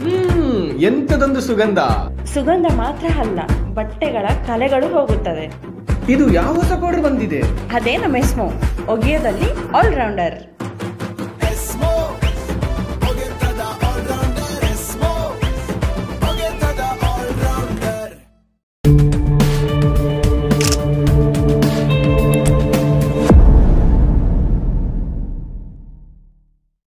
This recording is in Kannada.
ಹ್ಮ್ ಎಂತದೊಂದು ಸುಗಂಧ? ಸುಗಂಧ ಮಾತ್ರ ಅಲ್ಲ ಬಟ್ಟೆಗಳ ಕಲೆಗಳು ಹೋಗುತ್ತದೆ ಇದು ಯಾವ ಹೊಸ ಪೌಡರ್ ಬಂದಿದೆ? ಅದೇ ನಮ್ಮ ಎಸ್ಮೋ ಒಗೆಯದಲ್ಲಿ ಆಲ್ರೌಂಡರ್